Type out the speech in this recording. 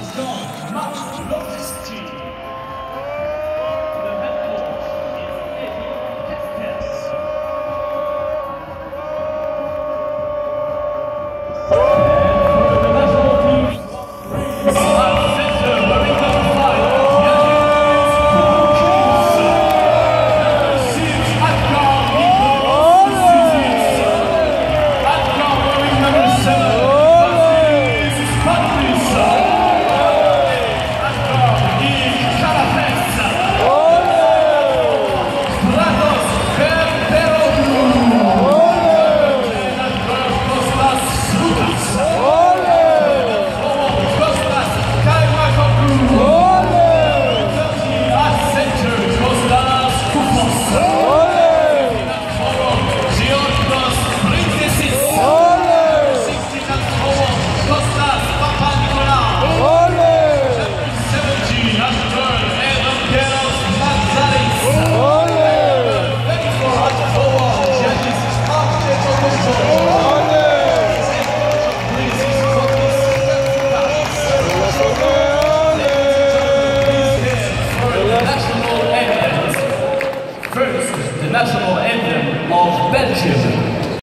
Master. national anthem of Belgium.